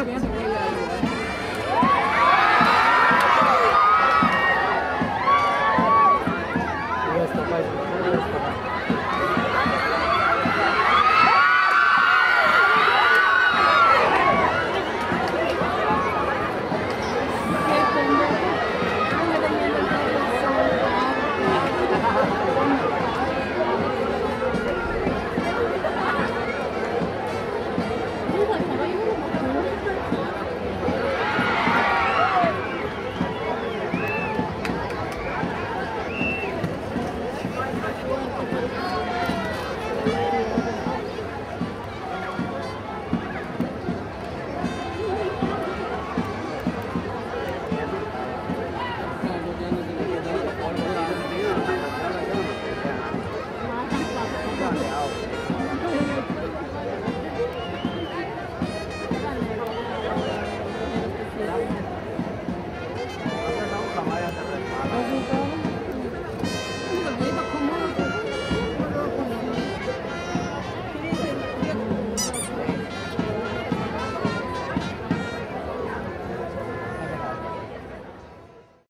Tá Thank you.